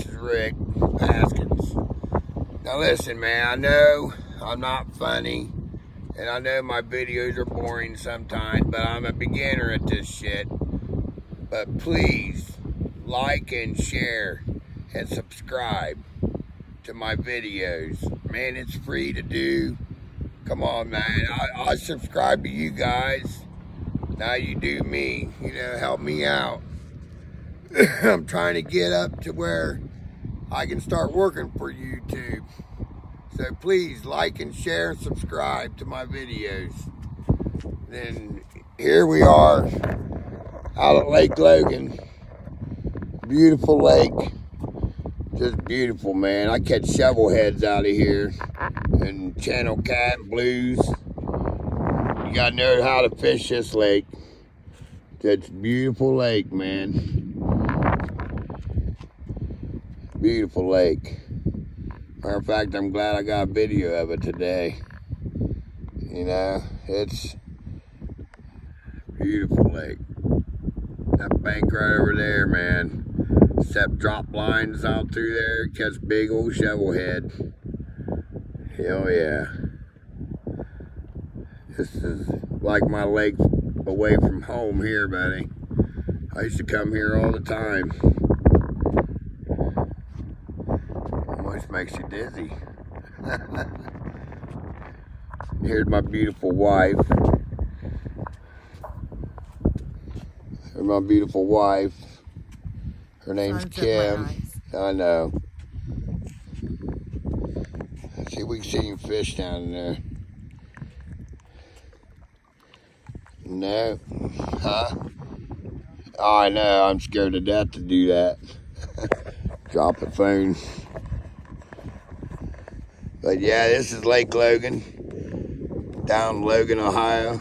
this is Rick Paskins. Now listen, man, I know I'm not funny, and I know my videos are boring sometimes, but I'm a beginner at this shit. But please, like and share and subscribe to my videos. Man, it's free to do. Come on, man. I, I subscribe to you guys. Now you do me. You know, help me out. I'm trying to get up to where I can start working for YouTube. So please like and share and subscribe to my videos. Then here we are out at Lake Logan. Beautiful lake. Just beautiful, man. I catch shovel heads out of here and channel cat blues. You gotta know how to fish this lake. That's beautiful lake, man. Beautiful lake. Matter of fact, I'm glad I got a video of it today. You know, it's beautiful lake. That bank right over there, man. Except drop lines out through there, catch big old shovel head. Hell yeah. This is like my lake away from home here, buddy. I used to come here all the time. Makes you dizzy. Here's my beautiful wife. Here's my beautiful wife. Her name's Kim. I know. Let's see if we can see any fish down there. No. Huh? Oh, I know. I'm scared to death to do that. Drop the phone. But yeah, this is Lake Logan. Down Logan, Ohio.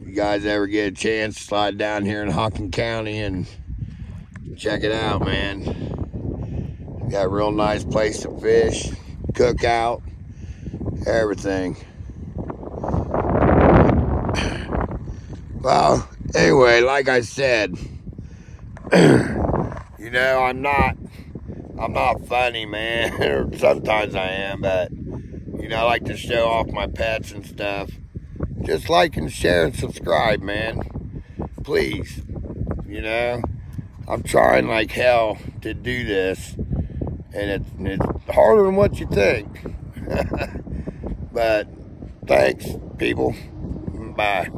You guys ever get a chance, slide down here in Hocking County and check it out, man. Got a real nice place to fish, cook out, everything. Well, anyway, like I said, you know, I'm not, I'm not funny, man. or sometimes I am, but, you know, I like to show off my pets and stuff. Just like and share and subscribe, man. Please, you know. I'm trying like hell to do this, and it's, it's harder than what you think. but thanks, people. Bye.